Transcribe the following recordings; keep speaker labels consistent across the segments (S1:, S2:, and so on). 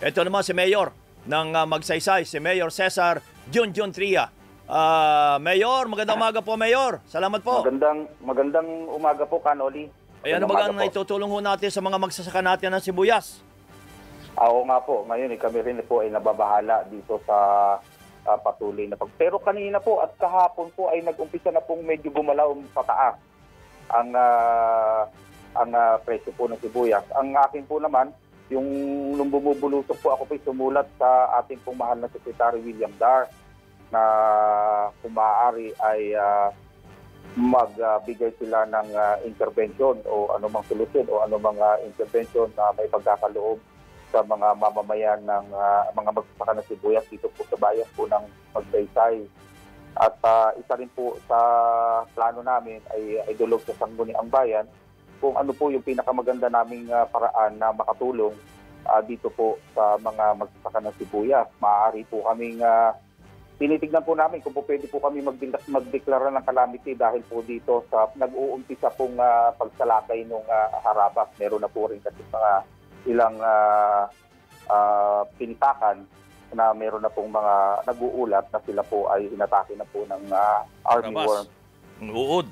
S1: Ito naman si Mayor ng ah, Magsaysay, si Mayor Cesar Junjun Tria. Ah, Mayor, magandang umaga po, Mayor. Salamat po.
S2: Magandang magandang umaga po, Kanoli.
S1: Ay, ano ba ang
S2: umaga po.
S1: itutulong ho natin sa mga magsasaka natin ng sibuyas?
S2: Ah, Oo nga po, ngayon eh, kami rin po ay nababahala dito sa ah, patuloy na pag... Pero kanina po at kahapon po ay nag-umpisa na pong medyo gumalaw pataas ang ah, ang ah, presyo po ng sibuyas. Ang akin po naman, yung nung bumubulusok po ako po sumulat sa ating pong mahal na Secretary William Dar na kung maaari ay ah, magbigay sila ng ah, intervention o anumang solusyon o anumang ah, intervention na may pagkakaloob sa mga mamamayan ng ah, mga magsasaka ng sibuyas dito po sa bayan po ng Magsaysay. At ah, isa rin po sa plano namin ay, ay dulog sa Sangguniang Bayan kung ano po yung pinakamaganda naming ah, paraan na makatulong ah, dito po sa mga magsasaka ng sibuyas. Maaari po kaming ah, tinitignan po namin kung po pwede po kami magdek- magdeklara ng calamity dahil po dito sa nag-uumpisa pong ah, pagsalakay ng harabak. Meron na po rin kasi mga ilang ah, ah, pinitakan na meron na pong mga nag-uulat na sila po ay inatake na po ng ah, army worm.
S1: Uod.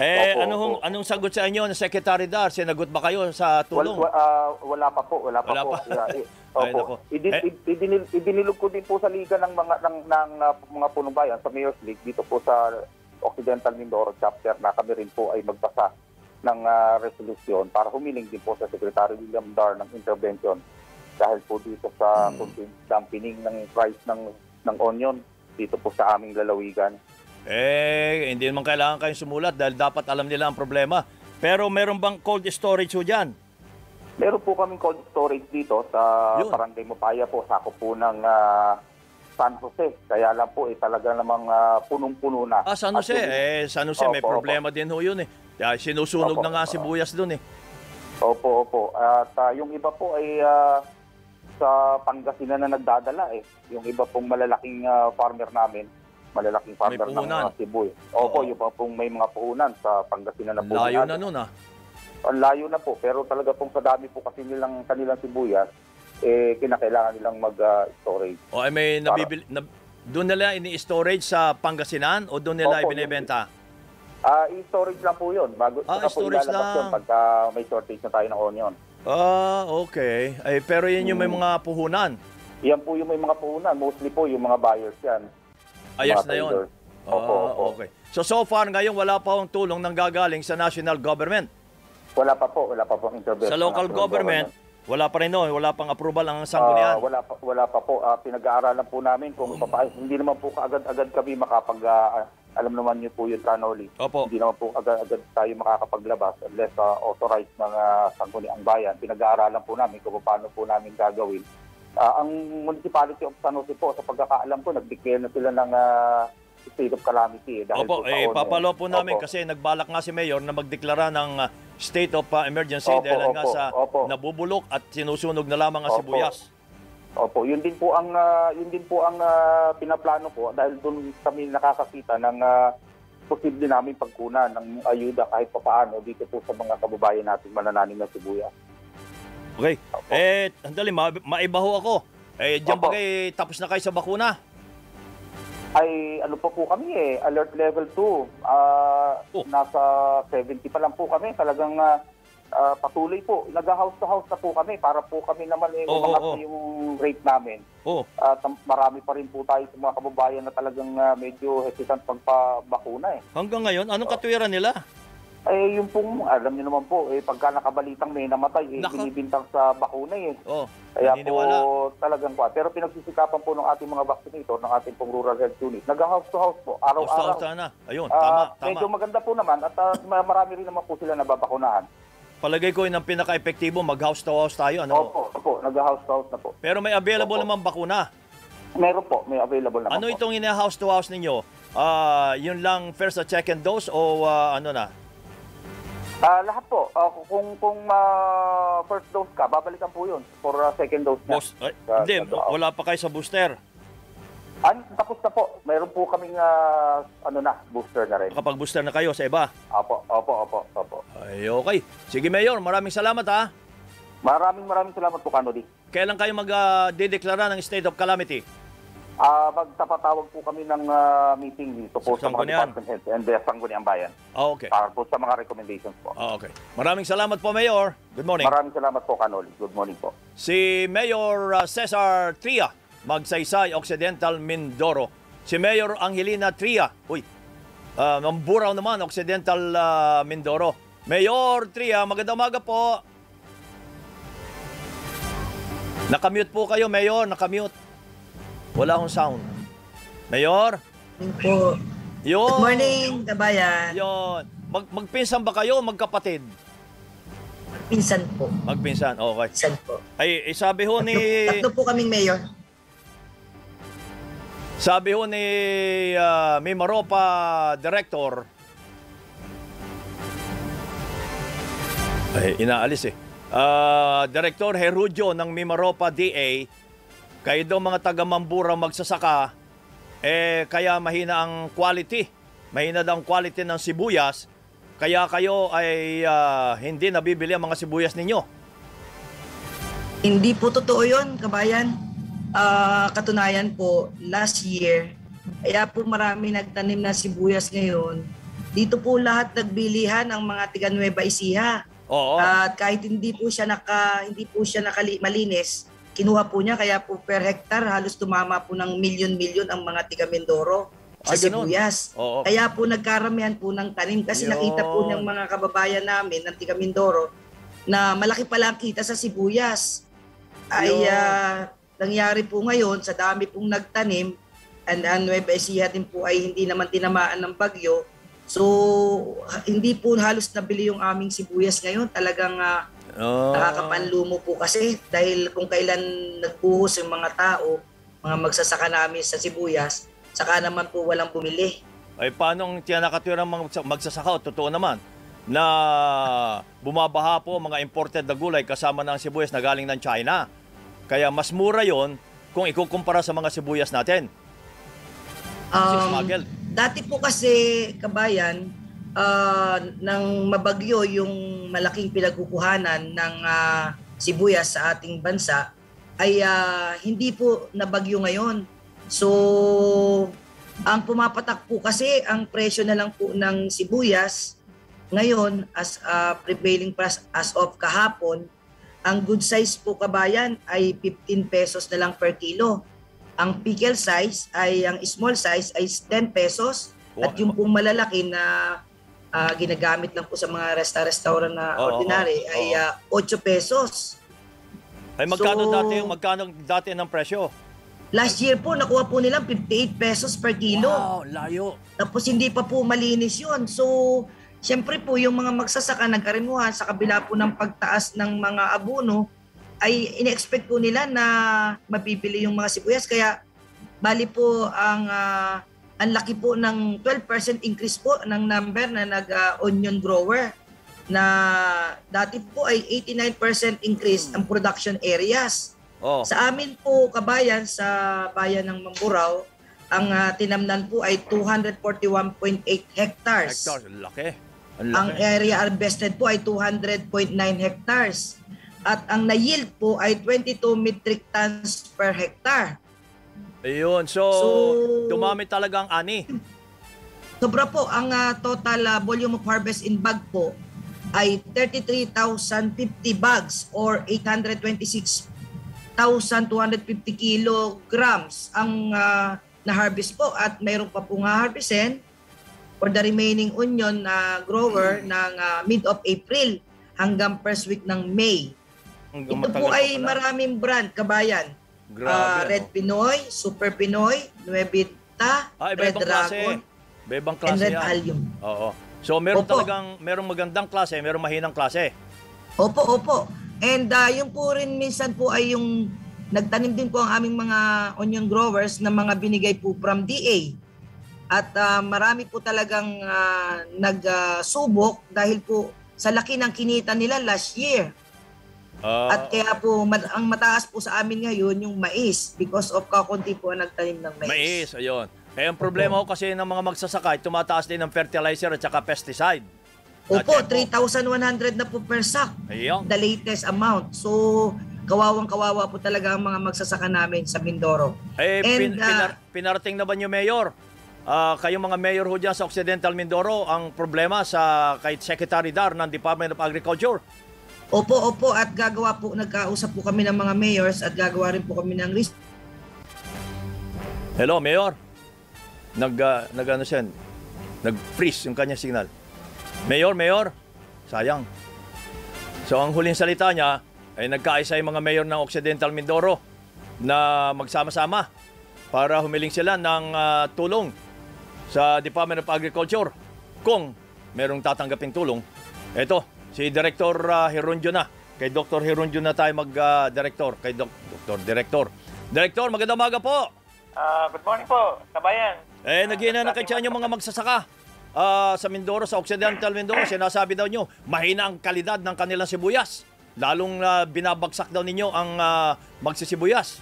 S1: Eh,
S2: Opo,
S1: ano hong,
S2: opo.
S1: anong sagot sa inyo ng Secretary Dar? Sinagot ba kayo sa
S2: Wal,
S1: tulong?
S2: wa- ah, wala pa po, wala pa
S1: Wala
S2: po.
S1: pa.
S2: Eh,
S1: Ay,
S2: opo. Idin,
S1: Eh.
S2: id- idinil, idinilog ko din po sa liga ng mga ng, ng ah, mga punong bayan sa Mayor's League dito po sa Occidental Mindoro chapter na kami rin po ay magbasa ng ah, resolution para humiling din po sa Secretary William Dar ng intervention dahil po dito sa
S1: Hmm.
S2: continued dampening ng price ng ng onion dito po sa aming lalawigan.
S1: Eh, hindi naman kailangan kayong sumulat dahil dapat alam nila ang problema. Pero meron bang cold storage ho dyan?
S2: Meron po kaming cold storage dito sa
S1: Yun.
S2: Barangay Mapaya po, sakop po ng ah, San Jose. Kaya lang po, eh, talaga namang ah, punong-puno na.
S1: Ah, San
S2: At
S1: Jose.
S2: yung-
S1: Eh, San Jose, may
S2: Opo,
S1: problema din ho yun eh. Kaya sinusunog
S2: Opo.
S1: na nga sibuyas dun eh.
S2: Opo, opo. At ah, yung iba po ay ah, sa Pangasinan na nagdadala eh. Yung iba pong malalaking ah, farmer namin, malalaking farmer ng uh, Cebu. eh. Opo,
S1: Oo.
S2: yung iba pong may mga puhunan sa Pangasinan na puhunan.
S1: layo na nun ah.
S2: Ang layo na po, pero talaga pong sa dami po kasi nilang kanilang sibuyas, eh, kinakailangan nilang mag-storage.
S1: O ay may nabibili, na, doon nila ini-storage sa Pangasinan o doon nila
S2: Opo,
S1: ibinebenta?
S2: Ah, i-storage lang po 'yun. Bago
S1: Ah, storage lang.
S2: 'yun pagka may shortage na tayo ng onion.
S1: Ah, okay. Ay, pero yun yung may
S2: Hmm.
S1: mga puhunan.
S2: Yan po yung may mga puhunan, mostly po yung mga buyers 'yan.
S1: Ayos
S2: mga
S1: na yun.
S2: traders. Opo,
S1: Ah,
S2: opo.
S1: okay. So, so far ngayon wala pa akong tulong nang gagaling sa national government.
S2: Wala pa po, wala pa po intervention.
S1: Sa local
S2: ng
S1: government, wala pa rin no, wala pang approval ang
S2: Ah,
S1: sanggunian.
S2: wala pa wala pa po Ah, pinag-aaralan po namin kung papa hindi naman po kaagad-agad kami makapag ah, alam naman niyo po yun Tanoli.
S1: Opo.
S2: Hindi naman po agad-agad tayo makakapaglabas unless uh, authorized ng uh, sangguniang bayan. Pinag-aaralan po namin kung paano po namin gagawin. Ah, ang municipality of San Jose po, sa pagkakaalam ko, nag-declare na sila ng ah, state of calamity. Eh, dahil
S1: Opo, eh, papalo po namin
S2: Opo.
S1: kasi nagbalak nga si Mayor na magdeklara ng ah, state of ah, emergency
S2: Opo,
S1: dahil nga
S2: opo,
S1: sa
S2: opo.
S1: nabubulok at sinusunog na lamang ang sibuyas.
S2: Opo, yun din po ang ah, yun din po ang ah, pinaplano po dahil doon kami nakakakita ng ah, posible namin pagkunan ng ayuda kahit papaano dito po sa mga kababayan nating manananim ng sibuyas.
S1: Okay. Eh, andali, ma maibaho ako. Eh, diyan
S2: Opo.
S1: bagay tapos na kayo sa bakuna.
S2: Ay ano pa po kami eh, alert level 2. Ah,
S1: Oh.
S2: Nasa 70 pa lang po kami. Talagang ah, ah, patuloy po. Nag-house to house na po kami para po kami naman eh, umangat
S1: oo.
S2: na yung rate namin.
S1: Oh,
S2: At um, marami pa rin po tayo sa mga kababayan na talagang ah, medyo hesitant pagpabakuna eh.
S1: hanggang ngayon, anong katwiran nila?
S2: Eh, yung pong, alam niyo naman po, eh, pagka nakabalitang may namatay, eh,
S1: Naka-
S2: binibintang sa bakuna eh.
S1: Oh,
S2: Kaya
S1: naniniwala.
S2: po talagang po. Pero pinagsisikapan po ng ating mga vaccinator, ng ating pong rural health unit. Nag-house to house po, araw-araw.
S1: sana. Ayun,
S2: Ah,
S1: tama,
S2: Medyo
S1: tama.
S2: maganda po naman at ah, ma- marami rin naman po sila nababakunahan.
S1: Palagay ko yun ang pinaka-epektibo, mag-house to house tayo. Ano?
S2: Opo, opo, nag-house to house na po.
S1: Pero may available
S2: Opo.
S1: naman bakuna.
S2: Meron po, may available naman
S1: Ano
S2: po.
S1: itong ina-house to house ninyo? Ah, yun lang first at second dose o ah, ano na?
S2: Ah, lahat po. Ah, kung kung ah, first dose ka, babalikan po yun for ah, second dose na.
S1: Boss, ay,
S2: Sa-
S1: hindi,
S2: sa-
S1: wala pa kayo sa booster.
S2: An, tapos na po. Meron po kaming ah, ano na, booster na rin.
S1: Kapag booster na kayo sa iba.
S2: Opo, opo, opo, opo.
S1: Ay, okay. Sige, Mayor, maraming salamat ha.
S2: Maraming maraming salamat po, Kanodi.
S1: kailan kayo mag-dedeklara ng state of calamity?
S2: Ah, magtapatawag po kami ng ah, meeting dito po
S1: Sa
S2: sa, mga department heads and the Sangguniang Bayan
S1: Ah, okay.
S2: para po sa mga recommendations po.
S1: Ah, okay. Maraming salamat po, Mayor. Good morning.
S2: Maraming salamat po, Kanoli. Good morning po.
S1: si Mayor uh, Cesar Tria, Magsaysay, Occidental, Mindoro. Si Mayor Angelina Tria, uy, uh, Mamburaw naman, Occidental, uh, Mindoro. Mayor Tria, magandang umaga po. Nakamute po kayo, Mayor, nakamute. Wala akong sound. Mayor,
S3: po.
S1: yun.
S3: Good morning, kabayan.
S1: Yun. Mag magpinsan ba kayo, magkapatid?
S3: Pinsan po.
S1: Magpinsan, okay.
S3: Pinsan po.
S1: Ay, eh, sabi ho ni...
S3: Tatlo po kaming mayor.
S1: Sabi ho ni uh, Mimaropa Director, ay, inaalis eh. Ah, Director Herudio ng Mimaropa DA, kayo daw mga taga Mambura magsasaka, eh kaya mahina ang quality. Mahina daw ang quality ng sibuyas, kaya kayo ay ah, hindi nabibili ang mga sibuyas ninyo.
S3: Hindi po totoo yun, kabayan. Ah, katunayan po, last year, kaya po marami nagtanim na sibuyas ngayon. Dito po lahat nagbilihan ang mga tiga Nueva Ecija.
S1: Oo.
S3: At kahit hindi po siya naka hindi po siya nakali, malinis, kinuha po niya kaya po per hectare halos tumama po ng milyon-milyon ang mga tiga Mindoro sa
S1: Ay, ganun.
S3: sibuyas.
S1: Oo.
S3: Kaya po nagkaramihan po ng tanim kasi
S1: Yun.
S3: nakita po ng mga kababayan namin ng tiga Mindoro na malaki pala ang kita sa sibuyas. Ay
S1: Yun.
S3: ah, nangyari po ngayon sa dami pong nagtanim and ang Nueva Ecija din po ay hindi naman tinamaan ng bagyo. So hindi po halos nabili yung aming sibuyas ngayon. Talagang ah,
S1: Oh.
S3: nakakapanlumo po kasi dahil kung kailan nagbuhos yung mga tao, mga magsasaka namin sa sibuyas, saka naman po walang bumili.
S1: Ay paano ang tinakatwira ng magsasaka? Totoo naman na bumabaha po mga imported na gulay kasama ng sibuyas na galing ng China. Kaya mas mura yon kung ikukumpara sa mga sibuyas natin.
S3: Um, dati po kasi, kabayan, ah, nang mabagyo yung malaking pinagkukuhanan ng ah, sibuyas sa ating bansa, ay ah, hindi po nabagyo ngayon. So, ang pumapatak po kasi, ang presyo na lang po ng sibuyas, ngayon, as a prevailing price as of kahapon, ang good size po kabayan ay 15 pesos na lang per kilo. Ang pickle size ay, ang small size ay 10 pesos. At yung pong malalaki na ah, ginagamit lang po sa mga resta-restaurant na
S1: Oo,
S3: ordinary
S1: oo,
S3: ay
S1: oo.
S3: ah, 8 pesos.
S1: Ay magkano
S3: So-
S1: dati yung magkano dati ng presyo?
S3: Last year po, nakuha po nilang 58 pesos per kilo.
S1: Wow, layo.
S3: Tapos hindi pa po malinis yun. So, syempre po, yung mga magsasaka nagkarimuhan sa kabila po ng pagtaas ng mga abono, ay ina-expect po nila na mabibili yung mga sibuyas. Kaya, bali po ang ah, ang laki po ng 12% increase po ng number na nag-onion grower na dati po ay 89% increase ang production areas.
S1: Oh.
S3: Sa amin po, kabayan, sa bayan ng Mamburao, ang ah, tinamnan po ay 241.8 hectares.
S1: Hectares, ang laki. Ang laki.
S3: Ang area harvested po ay 200.9 hectares. At ang na-yield po ay 22 metric tons per hectare.
S1: Ayun, so,
S3: So-
S1: dumami talaga ang ani.
S3: Sobra po, ang ah, total ah, volume of harvest in bag po ay 33,050 bags or 826,250 kilograms ang ah, na-harvest po at mayroon pa pong harvestin for the remaining onion na grower ng ah, mid of April hanggang first week ng May.
S1: Hanggang
S3: Ito po ay maraming brand, kabayan.
S1: Grabe.
S3: Ah,
S1: ano?
S3: Red Pinoy, Super Pinoy, Nuevita,
S1: Ah,
S3: Red. Dragon,
S1: Iba-ibang
S3: and
S1: klase
S3: Red
S1: yan.
S3: Allium.
S1: Oo. So, meron
S3: Opo.
S1: talagang, merong magandang klase, merong mahinang klase.
S3: Opo, opo. And uh, yung po rin minsan po ay yung nagtanim din po ang aming mga onion growers na mga binigay po from DA. At ah, marami po talagang ah, nagsubok dahil po sa laki ng kinita nila last year.
S1: Ah,
S3: At kaya po ang mataas po sa amin ngayon yung mais because of kakunti po ang nagtanim ng mais.
S1: mais, ayun. Eh, ang problema ko kasi ng mga magsasaka, tumataas din ng fertilizer at saka pesticide.
S3: Opo,
S1: Na-check
S3: 3,100 na po per sack.
S1: Ayun.
S3: the latest amount. So, kawawang-kawawa po talaga ang mga magsasaka namin sa Mindoro.
S1: Eh,
S3: And,
S1: pin-
S3: ah,
S1: pinar- pinarating na ba niyo, Mayor? Ah, kayong mga mayor ho dyan sa Occidental Mindoro, ang problema sa kay Secretary Dar ng Department of Agriculture.
S3: Opo, opo, at gagawa po, nagkausap po kami ng mga mayors at gagawa rin po kami ng risk
S1: Hello, Mayor. Nag, ah, nag ano siya, nag-freeze yung kanya signal. Mayor, Mayor. Sayang. So ang huling salita niya ay nagkaisa yung mga mayor ng Occidental Mindoro na magsama-sama para humiling sila ng ah, tulong sa Department of Agriculture kung merong tatanggaping tulong. Ito, si Director uh, Herundio na. Kay Dr. Herundio na tayo mag-director. kay Doc- Dr. Director. Director, magandang umaga po.
S4: Ah, good morning po, kabayan.
S1: Eh, naghina na kay yung mga magsasaka ah, sa Mindoro, sa Occidental Mindoro. Sinasabi daw nyo, mahina ang kalidad ng kanilang sibuyas. Lalong ah, binabagsak daw ninyo ang ah, magsisibuyas.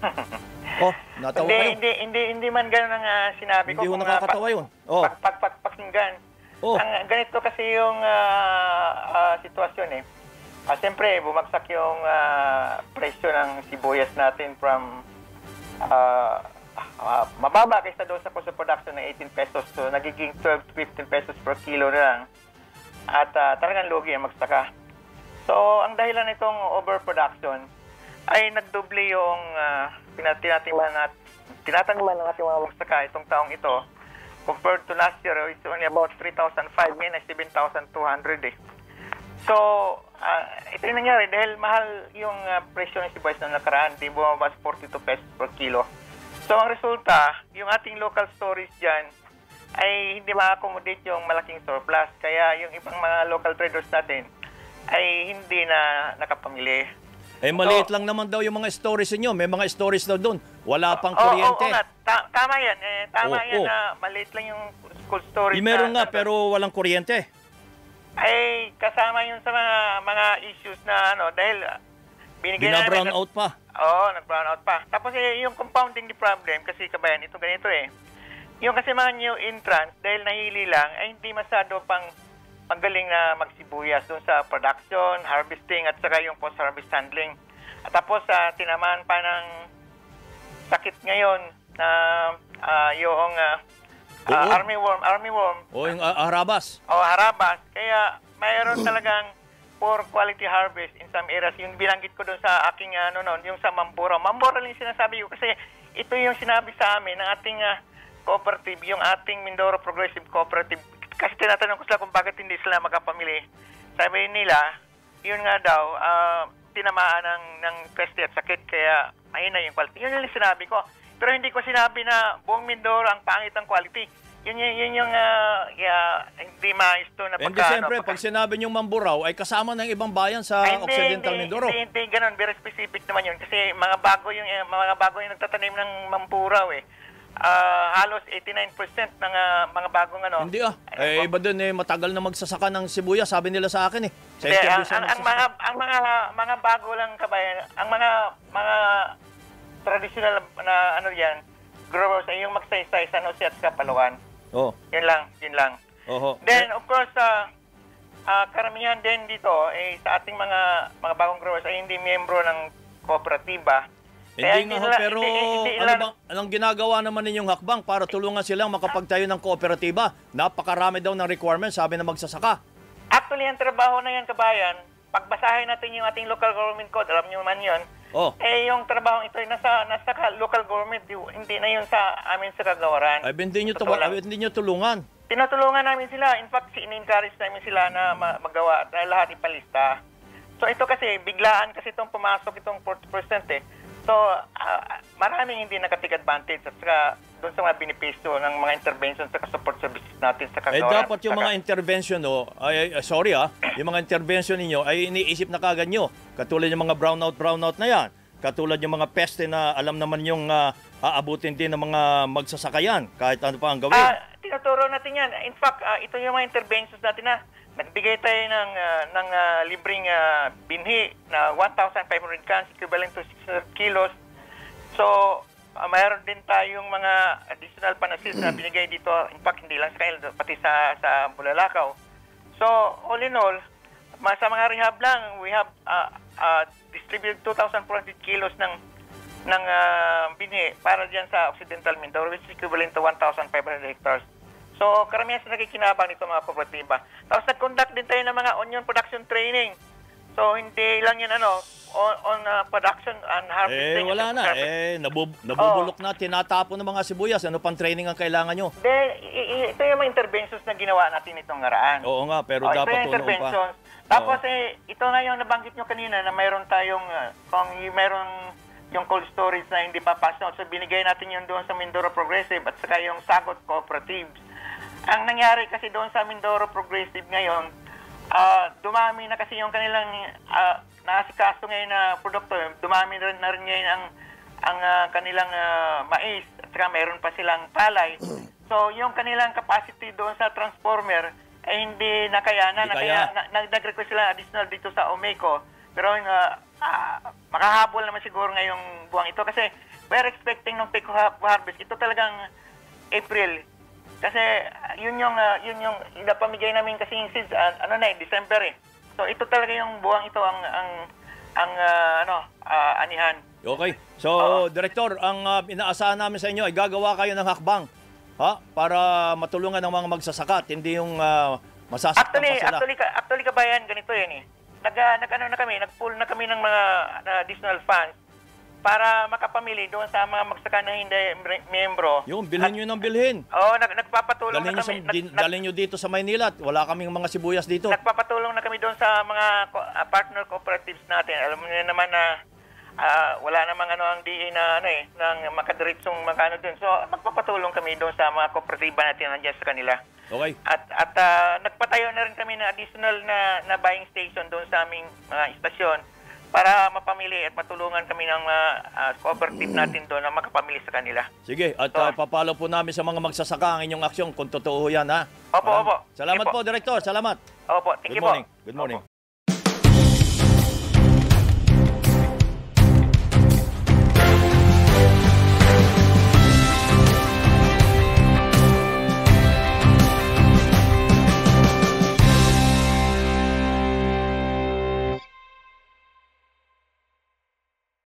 S1: Oh, natawa
S4: hindi,
S1: kayo.
S4: hindi, hindi, hindi man ganun ang ah, sinabi
S1: Hindi
S4: ko. kung, ah,
S1: nakakatawa
S4: pa-
S1: yun. Oh.
S4: Pag, pag, pag, pakinggan.
S1: Oh.
S4: Ang, ganito kasi yung ah, ah, sitwasyon eh. Ah, Siyempre, bumagsak yung ah, presyo ng sibuyas natin from ah, ah, mababa kaysa doon sa cost of production ng 18 pesos to nagiging 12 to 15 pesos per kilo na lang. At ah, talagang lugi ang magsaka. So, ang dahilan nitong overproduction ay nagdoble yung uh, tinatiman nat tinataniman ng ating mga magsaka itong taong ito compared to last year it's only about 3,005 ngayon ay 7,200 eh. So, ah, ito yung nangyari dahil mahal yung ah, presyo ng sibuyas na nakaraan, di bumaba sa 42 pesos per kilo. So, ang resulta, yung ating local storage dyan ay hindi ma-accommodate yung malaking surplus. Kaya yung ibang mga local traders natin ay hindi na nakapamili.
S1: Eh, maliit lang naman daw yung mga stories niyo. May mga stories daw doon. Wala pang
S4: Oo,
S1: kuryente.
S4: oo nga. Ta- tama yan. Eh, tama
S1: Oo,
S4: yan
S1: oo.
S4: na maliit lang yung cold storage.
S1: Di meron
S4: na-
S1: nga, pero walang kuryente.
S4: Ay, kasama yun sa mga mga issues na ano, dahil ah, binigyan na namin-
S1: out pa.
S4: Oo, nag-brown out pa. Tapos eh, yung compounding the problem, kasi kabayan, ito ganito eh. Yung kasi mga new entrants, dahil nahili lang, ay hindi masyado pang magaling na magsibuyas doon sa production, harvesting, at saka yung post-harvest handling. At tapos, sa tinamaan pa ng sakit ngayon na ah, yung ah,
S1: Oo.
S4: army worm, army worm,
S1: O yung ah, harabas.
S4: o harabas. Kaya mayroon talagang poor quality harvest in some areas. Yung binanggit ko doon sa aking ano noon, yung sa Mambura. Mambura lang sinasabi ko kasi ito yung sinabi sa amin ng ating ah, cooperative, yung ating Mindoro Progressive Cooperative. Kasi tinatanong ko sila kung bakit hindi sila makapamili. Sabi nila, yun nga daw, ah, tinamaan ng, ng peste at sakit kaya mahina yung quality. Yun yung sinabi ko. Pero hindi ko sinabi na buong Mindoro ang pangit ang quality. Yun, yun, yun yung ah, yeah, hindi maayos to na
S1: Eh, Hindi,
S4: pagka-
S1: siyempre,
S4: ano,
S1: pag sinabi niyong Mamburao, ay kasama ng ibang bayan sa
S4: Ay, hindi,
S1: Occidental
S4: hindi,
S1: Mindoro.
S4: Hindi, hindi, ganun. Very specific naman yun. Kasi mga bago yung, eh, mga bago yung nagtatanim ng mampuraw eh. Ah, halos 89% ng ah, mga bagong ano.
S1: Hindi ah. Eh, iba dun eh, matagal na magsasaka ng sibuyas, sabi nila sa akin eh. Sa
S4: Hindi, ang, ang, ang mga ang mga mga bago lang kabayan, ang mga mga traditional na ano yan, growers ay yung magsaysay sa Jose at Kapalawan.
S1: Oh,
S4: Yun lang, yun lang.
S1: oho.
S4: Then of course uh, karamihan din dito eh sa ating mga mga bagong growers ay hindi miyembro ng kooperatiba. Kaya
S1: Hindi nga ho, pero
S4: hindi- hindi
S1: ano bang, anong ginagawa naman ninyong hakbang para tulungan silang makapagtayo ng kooperatiba? Napakarami daw ng requirements, sabi na magsasaka.
S4: Actually, ang trabaho na yan, kabayan, pagbasahin natin yung ating local government code, alam nyo man yun,
S1: Oh,
S4: eh yung trabaho ito ay nasa, nasa local government, di- hindi na yun sa amin sa kagawaran.
S1: ay hindi nyo,
S4: lang.
S1: ay, hindi nyo tulungan.
S4: Tinutulungan namin sila. In fact, in-encourage namin sila na ma- magawa at lahat ipalista. So ito kasi, biglaan kasi itong pumasok itong 40% eh. So, ah, maraming hindi nakatake advantage at saka doon sa mga benepisyo ng mga intervention sa support services natin sa
S1: Eh
S4: kagawaran.
S1: dapat yung mga intervention no, ay, ay, sorry ah, yung mga intervention ninyo ay iniisip na kagad nyo. Katulad yung mga brownout brownout na yan. Katulad yung mga peste na alam naman yung ah, aabutin din ng mga magsasakayan kahit ano pa ang gawin.
S4: Ah, tinuturo natin yan. In fact, ah, ito yung mga interventions natin na nagbigay tayo ng, ah, ng ah, libreng ah, binhi na 1,500 cans, equivalent to 600 kilos. So, mayroon din tayong mga additional panasis na binigay dito. In fact, hindi lang sa kanila, pati sa, sa Bulalakaw. So, all in all, sa mga rehab lang, we have ah, uh, distribute 2,400 kilos ng ng ah, binhi para diyan sa Occidental Mindoro which is equivalent to 1,500 hectares. So, karamihan sa nakikinabang nito mga kooperatiba. Tapos nag-conduct din tayo ng mga onion production training. So, hindi lang yan ano, on, on ah, production and
S1: Eh,
S4: harvesting.
S1: wala
S4: and
S1: na. Eh, nabub- nabubulok
S4: Oh.
S1: na, tinatapon ng mga sibuyas. Ano pang training ang kailangan nyo?
S4: I- ito yung mga interventions na ginawa natin itong ngaraan.
S1: Oo nga, pero
S4: Oh,
S1: dapat
S4: ito
S1: tunoon pa.
S4: interventions. Tapos eh, ito nga yung nabanggit nyo kanina na mayroon tayong, uh, kung mayroon yung cold storage na hindi papasok. So binigay natin yun doon sa Mindoro Progressive at saka yung Sagot Cooperatives. Ang nangyari kasi doon sa Mindoro Progressive ngayon, ah, dumami na kasi yung kanilang uh, naasikaso ngayon na produkto. Dumami rin na rin ngayon ang, ang ah, kanilang ah, mais at saka mayroon pa silang palay. So yung kanilang capacity doon sa transformer ay hindi nakayanan.
S1: Hindi
S4: Nakaya,
S1: kaya.
S4: na, nag- nag-request sila additional dito sa Omeco. Pero yung, ah, ah, makahabol naman siguro ngayong buwang ito kasi we're expecting ng peak ha- harvest. Ito talagang April. Kasi yun yung ah, yun yung napamigay namin kasi yung seeds ah, ano na eh, December eh. So ito talaga yung buwang ito ang ang ang ah, ano ah, anihan.
S1: Okay. So,
S4: Oo.
S1: Director, ang uh, inaasahan namin sa inyo ay gagawa kayo ng hakbang ha? para matulungan ng mga magsasaka hindi yung uh, masasaktan
S4: Actually,
S1: pa sila.
S4: actually, actually kabayan, ganito yan eh. Nag, nag ano na kami, nag-pull na kami ng mga na additional funds para makapamili doon sa mga magsaka na hindi miyembro.
S1: yung, bilhin nyo ng bilhin.
S4: Oo, nag, nagpapatulong
S1: Dalhin
S4: na
S1: sa,
S4: kami. Nag-
S1: din,
S4: nag-
S1: dalhin nyo dito sa Maynila at wala kaming mga sibuyas dito.
S4: nagpapatulong na kami doon sa mga ah, partner cooperatives natin. Alam niyo naman na ah, wala namang ano ang DA na ano eh, ng makadiritsong magkano doon. So, magpapatulong kami doon sa mga kooperatiba natin nandiyan sa kanila.
S1: Okay.
S4: At at ah, nagpatayo na rin kami ng additional na na buying station doon sa aming mga istasyon para mapamili at matulungan kami ng mga ah, cooperative natin doon na makapamili sa kanila.
S1: Sige, at
S4: Oh.
S1: uh, papalo po namin sa mga magsasaka ang inyong aksyon kung totoo yan ha.
S4: Opo, opo.
S1: Salamat
S4: Sige
S1: po,
S4: po.
S1: Director. Salamat.
S4: Opo, thank
S1: Good
S4: you po.
S1: morning. Good morning.
S4: Opo.